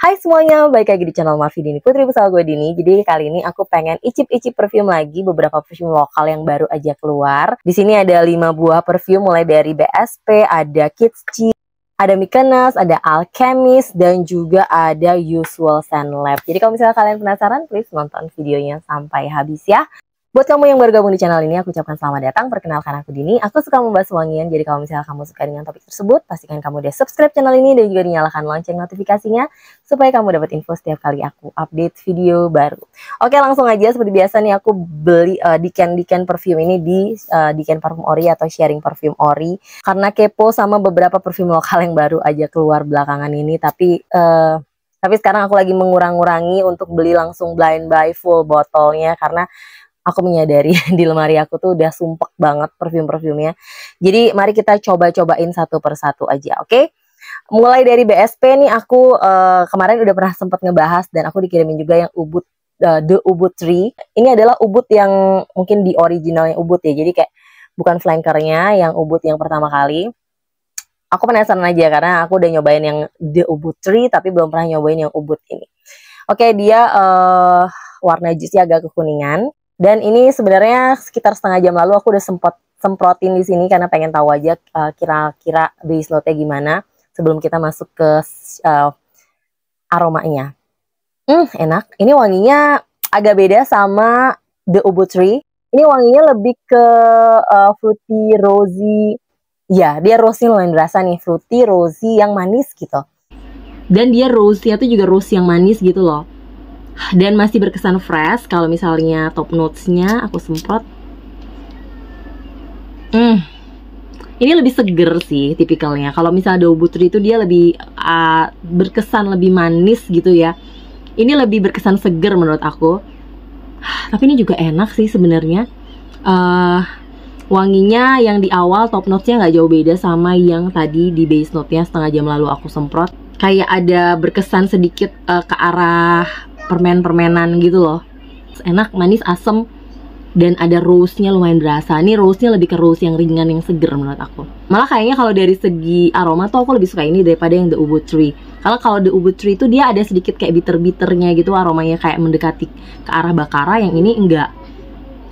Hai semuanya, balik lagi di channel Mafi Dini Putri bersama gue Dini. Jadi kali ini aku pengen icip-icip perfume lagi, beberapa perfume lokal yang baru aja keluar. Di sini ada 5 buah perfume mulai dari BSP, ada Kids Chi, ada Mykonos, ada Alchemist, dan juga ada Usual Scent Lab. Jadi kalau misalnya kalian penasaran, please nonton videonya sampai habis ya. Buat kamu yang baru gabung di channel ini, aku ucapkan selamat datang. Perkenalkan aku Dini. Aku suka membahas wangian, jadi kalau misalnya kamu suka dengan topik tersebut, pastikan kamu udah subscribe channel ini dan juga dinyalakan lonceng notifikasinya supaya kamu dapat info setiap kali aku update video baru. Oke, langsung aja seperti biasa nih aku beli uh, diken-diken perfume ini di uh, Diken Parfum Ori atau Sharing Perfume Ori karena kepo sama beberapa perfume lokal yang baru aja keluar belakangan ini, tapi uh, tapi sekarang aku lagi mengurang-ngurangi untuk beli langsung blind buy full botolnya karena aku menyadari di lemari aku tuh udah sumpek banget perfume-perfumenya. Jadi mari kita coba-cobain satu persatu aja, oke? Okay? Mulai dari BSP nih aku uh, kemarin udah pernah sempat ngebahas dan aku dikirimin juga yang Ubud uh, The Ubud Tree. Ini adalah Ubud yang mungkin di originalnya Ubud ya. Jadi kayak bukan flankernya yang Ubud yang pertama kali. Aku penasaran aja karena aku udah nyobain yang The Ubud Tree tapi belum pernah nyobain yang Ubud ini. Oke, dia uh, warna jusnya agak kekuningan dan ini sebenarnya sekitar setengah jam lalu aku udah sempat semprotin di sini karena pengen tahu aja uh, kira-kira base note-nya gimana sebelum kita masuk ke uh, aromanya. Hmm, enak. Ini wanginya agak beda sama The Ubud Tree. Ini wanginya lebih ke uh, fruity rosy. Ya, dia rosy lumayan berasa nih, fruity rosy yang manis gitu. Dan dia rosy itu juga rosy yang manis gitu loh dan masih berkesan fresh kalau misalnya top notesnya aku semprot. Hmm. Ini lebih seger sih tipikalnya. Kalau misalnya Dough Butri itu dia lebih uh, berkesan lebih manis gitu ya. Ini lebih berkesan seger menurut aku. Tapi ini juga enak sih sebenarnya. Uh, wanginya yang di awal top notesnya nggak jauh beda sama yang tadi di base note-nya setengah jam lalu aku semprot. Kayak ada berkesan sedikit uh, ke arah permen-permenan gitu loh enak manis asem dan ada rose-nya lumayan berasa. Ini rose-nya lebih ke rose yang ringan yang seger menurut aku. Malah kayaknya kalau dari segi aroma tuh aku lebih suka ini daripada yang the ubud tree. Kalau kalau the ubud tree itu dia ada sedikit kayak bitter-bitternya gitu aromanya kayak mendekati ke arah bakara yang ini enggak.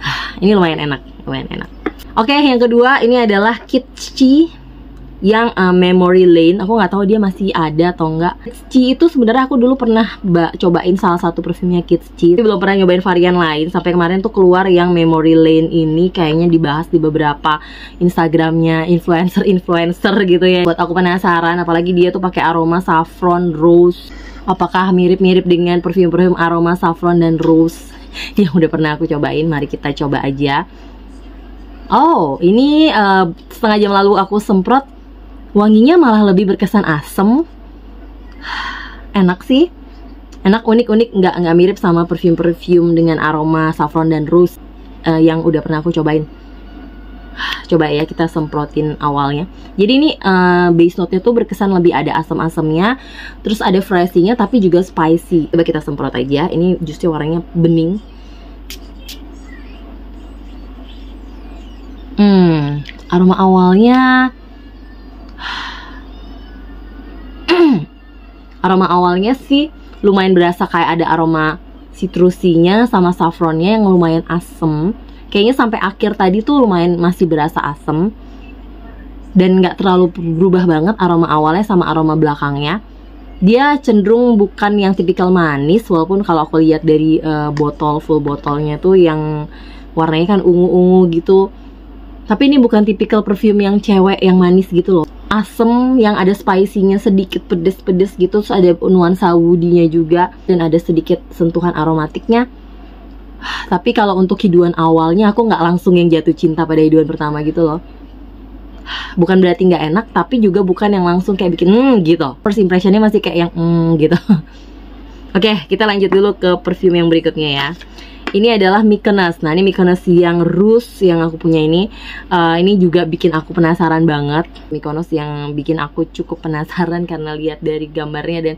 ini lumayan enak, lumayan enak. Oke, yang kedua ini adalah Kitchi yang uh, Memory Lane. Aku nggak tahu dia masih ada atau enggak Ci itu sebenarnya aku dulu pernah cobain salah satu perfumnya Kids Ci tapi belum pernah nyobain varian lain. Sampai kemarin tuh keluar yang Memory Lane ini kayaknya dibahas di beberapa Instagramnya influencer-influencer gitu ya. Buat aku penasaran apalagi dia tuh pakai aroma saffron rose. Apakah mirip-mirip dengan perfume-perfume aroma saffron dan rose? Yang udah pernah aku cobain mari kita coba aja. Oh, ini uh, setengah jam lalu aku semprot wanginya malah lebih berkesan asem. Enak sih. Enak unik-unik nggak nggak mirip sama perfume-perfume dengan aroma saffron dan rose uh, yang udah pernah aku cobain. Coba ya kita semprotin awalnya. Jadi ini uh, base note-nya tuh berkesan lebih ada asam-asamnya terus ada freshy-nya tapi juga spicy. Coba kita semprot aja. Ini justru warnanya bening. Hmm aroma awalnya aroma awalnya sih lumayan berasa kayak ada aroma citrusinya sama saffronnya yang lumayan asem. Kayaknya sampai akhir tadi tuh lumayan masih berasa asem. Dan nggak terlalu berubah banget aroma awalnya sama aroma belakangnya. Dia cenderung bukan yang tipikal manis walaupun kalau aku lihat dari uh, botol full botolnya tuh yang warnanya kan ungu-ungu gitu. Tapi ini bukan tipikal perfume yang cewek yang manis gitu loh. Asem yang ada spicy-nya sedikit pedes-pedes gitu, terus ada nuansa woody-nya juga dan ada sedikit sentuhan aromatiknya. Tapi kalau untuk hiduan awalnya aku nggak langsung yang jatuh cinta pada hiduan pertama gitu loh. Bukan berarti nggak enak, tapi juga bukan yang langsung kayak bikin hmm gitu. First impressionnya masih kayak yang hmm gitu. Oke, kita lanjut dulu ke perfume yang berikutnya ya ini adalah Mykonos. Nah ini Mykonos yang Rus yang aku punya ini. Uh, ini juga bikin aku penasaran banget. Mykonos yang bikin aku cukup penasaran karena lihat dari gambarnya dan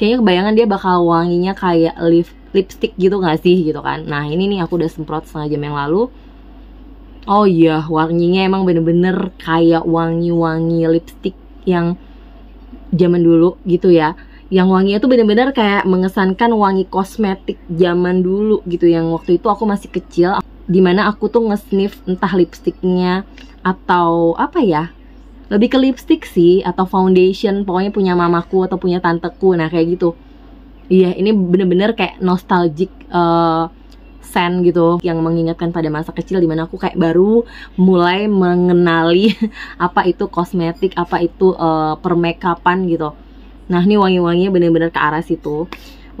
kayaknya kebayangan dia bakal wanginya kayak lip lipstick gitu gak sih gitu kan? Nah ini nih aku udah semprot setengah jam yang lalu. Oh iya wanginya emang bener-bener kayak wangi-wangi lipstick yang zaman dulu gitu ya yang wanginya tuh bener-bener kayak mengesankan wangi kosmetik zaman dulu gitu. Yang waktu itu aku masih kecil di mana aku tuh nge-sniff entah lipstiknya atau apa ya lebih ke lipstick sih atau foundation pokoknya punya mamaku atau punya tanteku nah kayak gitu. Iya ini bener-bener kayak nostalgic uh, scent gitu yang mengingatkan pada masa kecil di mana aku kayak baru mulai mengenali apa itu kosmetik apa itu uh, permakeupan gitu Nah ini wangi-wanginya bener-bener ke arah situ.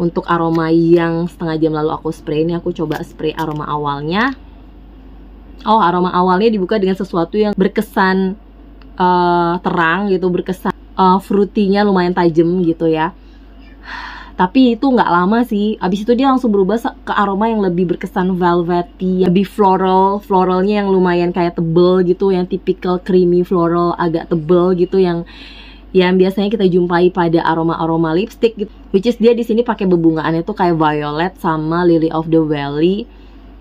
Untuk aroma yang setengah jam lalu aku spray Ini aku coba spray aroma awalnya. Oh aroma awalnya dibuka dengan sesuatu yang berkesan uh, terang gitu Berkesan uh, lumayan tajam gitu ya. Tapi itu nggak lama sih. Abis itu dia langsung berubah ke aroma yang lebih berkesan velvety lebih floral floralnya yang lumayan kayak tebel gitu yang typical creamy floral agak tebel gitu yang yang biasanya kita jumpai pada aroma-aroma lipstick gitu. Which is dia di sini pakai bebungaannya tuh kayak violet sama lily of the valley.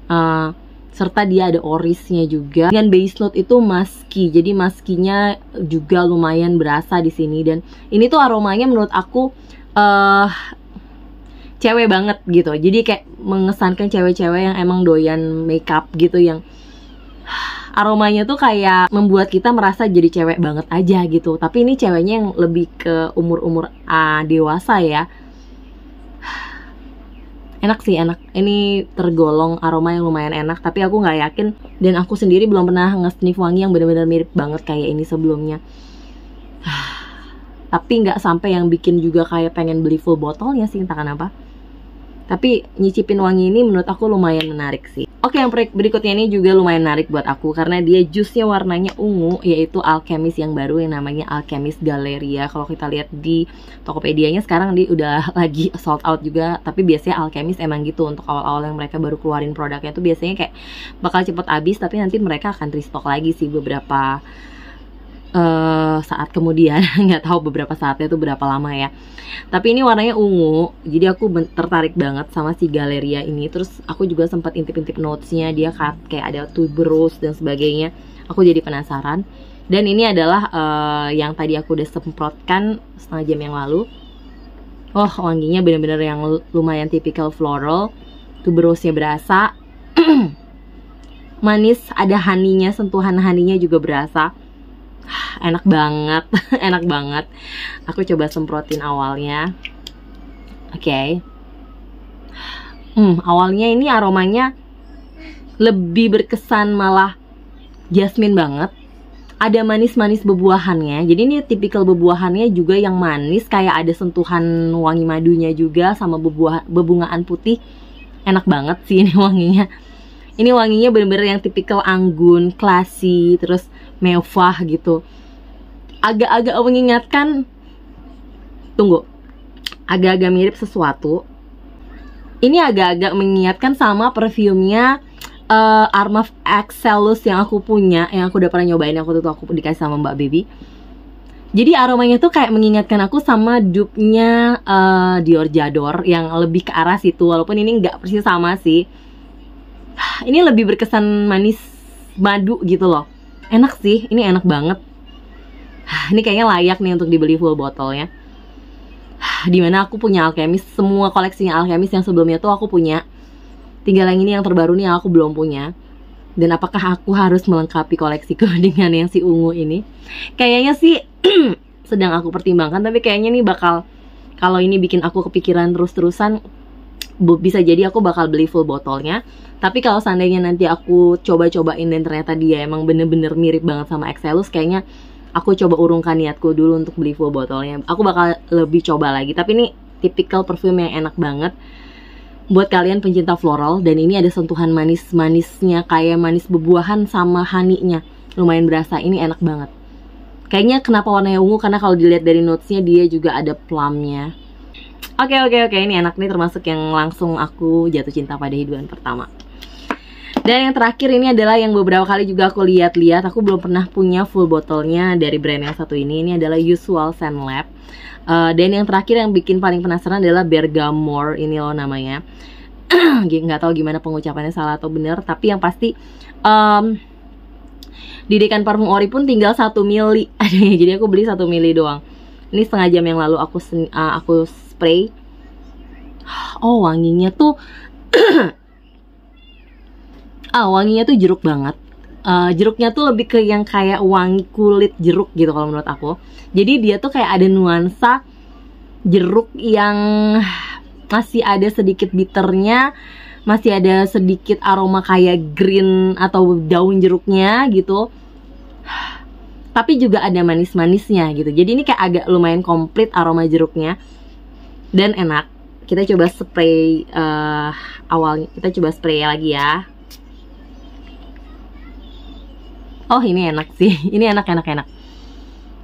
Uh, serta dia ada orisnya juga. Dengan base note itu musky. Jadi muskinya juga lumayan berasa di sini dan ini tuh aromanya menurut aku uh, cewek banget gitu. Jadi kayak mengesankan cewek-cewek yang emang doyan makeup gitu yang aromanya tuh kayak membuat kita merasa jadi cewek banget aja gitu. Tapi ini ceweknya yang lebih ke umur-umur uh, dewasa ya. Enak sih enak. Ini tergolong aroma yang lumayan enak tapi aku nggak yakin. Dan aku sendiri belum pernah nge-sniff wangi yang benar-benar mirip banget kayak ini sebelumnya. Tapi nggak sampai yang bikin juga kayak pengen beli full botolnya sih entah kenapa tapi nyicipin wangi ini menurut aku lumayan menarik sih. Oke, yang berikutnya ini juga lumayan menarik buat aku karena dia jusnya warnanya ungu yaitu Alchemist yang baru yang namanya Alchemist Galleria. Kalau kita lihat di Tokopedia-nya sekarang dia udah lagi sold out juga, tapi biasanya Alchemist emang gitu untuk awal-awal yang mereka baru keluarin produknya tuh biasanya kayak bakal cepet habis tapi nanti mereka akan restock lagi sih beberapa uh, saat kemudian. Nggak tahu beberapa saatnya itu berapa lama ya. Tapi ini warnanya ungu jadi aku tertarik banget sama si Galeria ini. Terus aku juga sempat intip-intip notesnya dia kayak ada tuberose dan sebagainya. Aku jadi penasaran. Dan ini adalah uh, yang tadi aku udah semprotkan setengah jam yang lalu. Oh wanginya bener-bener yang lumayan tipikal floral. Tuberose-nya berasa. Manis ada haninya sentuhan haninya juga berasa enak banget enak banget. Aku coba semprotin awalnya. Oke. Okay. hmm awalnya ini aromanya lebih berkesan malah jasmine banget. Ada manis-manis bebuahannya jadi ini tipikal bebuahannya juga yang manis kayak ada sentuhan wangi madunya juga sama bebuah bebungaan putih. Enak banget sih ini wanginya. Ini wanginya bener-bener yang tipikal anggun, classy, terus mewah gitu. Agak-agak mengingatkan tunggu. Agak-agak mirip sesuatu. Ini agak-agak mengingatkan sama perfumnya uh, Arma Excellus yang aku punya yang aku udah pernah nyobain aku tuh aku dikasih sama Mbak Baby jadi aromanya tuh kayak mengingatkan aku sama dupe-nya uh, Dior Jador yang lebih ke arah situ. Walaupun ini nggak persis sama sih. Ini lebih berkesan manis madu gitu loh enak sih ini enak banget. Ini kayaknya layak nih untuk dibeli full botolnya. Di mana aku punya alchemist semua koleksinya alchemist yang sebelumnya tuh aku punya. Tinggal yang ini yang terbaru nih yang aku belum punya. Dan apakah aku harus melengkapi koleksiku dengan yang si ungu ini? Kayaknya sih sedang aku pertimbangkan tapi kayaknya nih bakal kalau ini bikin aku kepikiran terus-terusan bisa jadi aku bakal beli full botolnya tapi kalau seandainya nanti aku coba-cobain dan ternyata dia emang bener-bener mirip banget sama Excelus, kayaknya aku coba urungkan niatku dulu untuk beli full botolnya. Aku bakal lebih coba lagi. Tapi ini tipikal perfume yang enak banget buat kalian pencinta floral dan ini ada sentuhan manis-manisnya kayak manis bebuahan sama haninya. Lumayan berasa. Ini enak banget. Kayaknya kenapa warnanya ungu karena kalau dilihat dari notesnya dia juga ada plumnya. Oke oke oke. Ini enak nih termasuk yang langsung aku jatuh cinta pada hidupan pertama. Dan yang terakhir ini adalah yang beberapa kali juga aku lihat-lihat. Aku belum pernah punya full botolnya dari brand yang satu ini. Ini adalah Usual Scent Lab. Uh, Dan yang terakhir yang bikin paling penasaran adalah Bergamore. Ini loh namanya. Nggak tahu gimana pengucapannya salah atau benar. Tapi yang pasti um, Di Dekan Parfum Ori pun tinggal satu mili. Jadi aku beli satu mili doang Ini setengah jam yang lalu aku uh, aku spray. Oh, wanginya tuh ah wanginya tuh jeruk banget. Uh, jeruknya tuh lebih ke yang kayak wangi kulit jeruk gitu kalau menurut aku. Jadi dia tuh kayak ada nuansa jeruk yang masih ada sedikit bitternya masih ada sedikit aroma kayak green atau daun jeruknya gitu tapi juga ada manis-manisnya gitu. Jadi ini kayak agak lumayan komplit aroma jeruknya. Dan enak. Kita coba spray uh, awalnya kita coba spray lagi ya. Oh ini enak sih. Ini enak enak enak.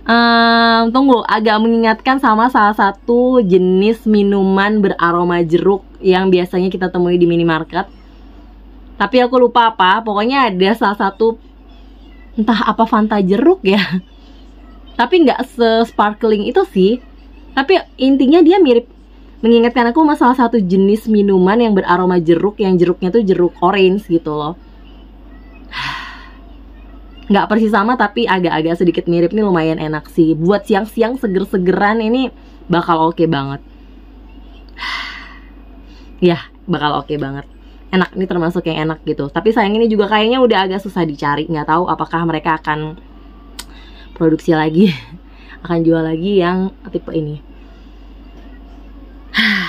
Um, tunggu. Agak mengingatkan sama salah satu jenis minuman beraroma jeruk yang biasanya kita temui di minimarket. Tapi aku lupa apa. Pokoknya ada salah satu entah apa Fanta jeruk ya. Tapi nggak se-sparkling itu sih. Tapi intinya dia mirip mengingatkan aku sama salah satu jenis minuman yang beraroma jeruk yang jeruknya tuh jeruk orange gitu loh. Nggak persis sama tapi agak-agak sedikit mirip nih lumayan enak sih. Buat siang-siang seger-segeran ini bakal oke okay banget. Ya bakal oke okay banget enak ini termasuk yang enak gitu. Tapi sayang ini juga kayaknya udah agak susah dicari nggak tahu apakah mereka akan produksi lagi akan jual lagi yang tipe ini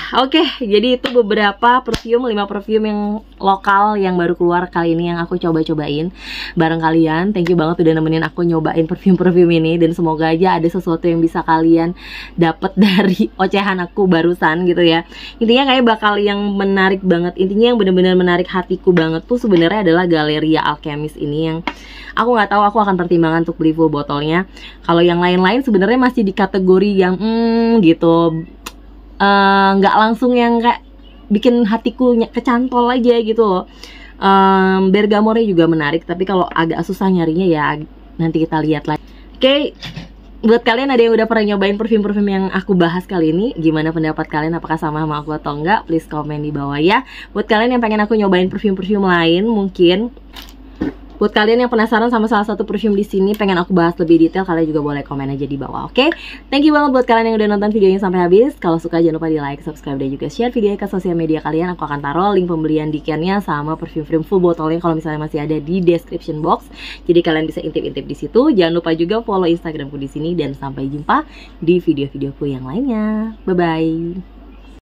Oke, okay, jadi itu beberapa perfume, 5 perfume yang lokal yang baru keluar kali ini yang aku coba-cobain bareng kalian. Thank you banget udah nemenin aku nyobain perfume-perfume ini dan semoga aja ada sesuatu yang bisa kalian dapat dari ocehan aku barusan gitu ya. Intinya kayak bakal yang menarik banget. Intinya yang bener-bener menarik hatiku banget tuh sebenarnya adalah Galeria Alchemist ini yang aku nggak tahu aku akan pertimbangan untuk beli full botolnya. Kalau yang lain-lain sebenarnya masih di kategori yang hmm gitu nggak uh, langsung yang kayak bikin hatiku kecantol aja gitu loh. Um, bergamore juga menarik tapi kalau agak susah nyarinya ya nanti kita lihat lagi. Oke okay, buat kalian ada yang udah pernah nyobain perfume-perfume yang aku bahas kali ini gimana pendapat kalian? Apakah sama sama aku atau enggak? Please komen di bawah ya. Buat kalian yang pengen aku nyobain perfume-perfume lain mungkin Buat kalian yang penasaran sama salah satu perfume di sini, pengen aku bahas lebih detail, kalian juga boleh komen aja di bawah, oke? Okay? Thank you banget buat kalian yang udah nonton videonya sampai habis. Kalau suka jangan lupa di like, subscribe, dan juga share videonya ke sosial media kalian. Aku akan taruh link pembelian dikennya sama perfume-perfume full botolnya kalau misalnya masih ada di description box. Jadi kalian bisa intip-intip di situ. Jangan lupa juga follow Instagramku di sini dan sampai jumpa di video-videoku yang lainnya. Bye bye.